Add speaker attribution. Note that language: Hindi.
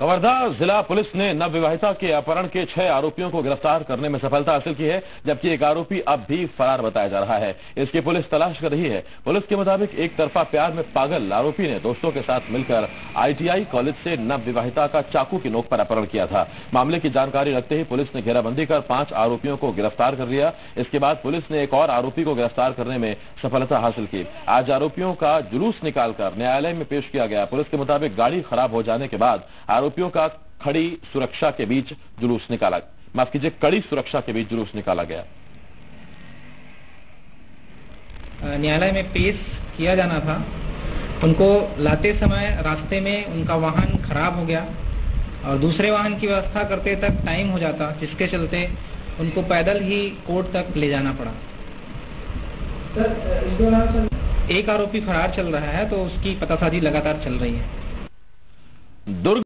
Speaker 1: कवर्धा जिला पुलिस ने नवविवाहिता के अपहरण के छह आरोपियों को गिरफ़्तार करने में सफलता हासिल की है, जबकि एक आरोपी अब भी फरार बताया जा रहा है। इसकी पुलिस तलाश कर रही है। पुलिस के मुताबिक एक तरफा प्यार में पागल आरोपी ने दोस्तों के साथ मिलकर आईटीआई कॉलेज से नवविवाहिता का चाकू की नोक पर अपहरण किया था। मामले की जानकारी रखते ही पुलिस ने घेराबंदी कर पाँच आरोपियों को गिरफ़्तार कर लिया। इसके बाद पुलिस ने एक और आरोपी को गिरफ़्तार करने में सफलता हासिल की। आज आरोपियों का जुलूस निकालकर न्यायालय में पेश किया गया। पुलिस के मुताबिक गाड़ी खराब हो जाने के बाद आरोपियों का खड़ी सुरक्षा के बीच जुलूस निकाला माफ़ कीजिए कड़ी सुरक्षा के बीच जुलूस निकाला गया।
Speaker 2: न्यायालय में पेश किया जाना था। उनको लाते समय रास्ते में उनका वाहन खराब हो गया और दूसरे वाहन की व्यवस्था करते तक टाइम हो जाता जिसके चलते उनको पैदल ही कोर्ट तक ले जाना पड़ा। एक आरोपी फरार चल रहा है तो उसकी पतासाजी लगातार चल रही है।
Speaker 1: दुर्ग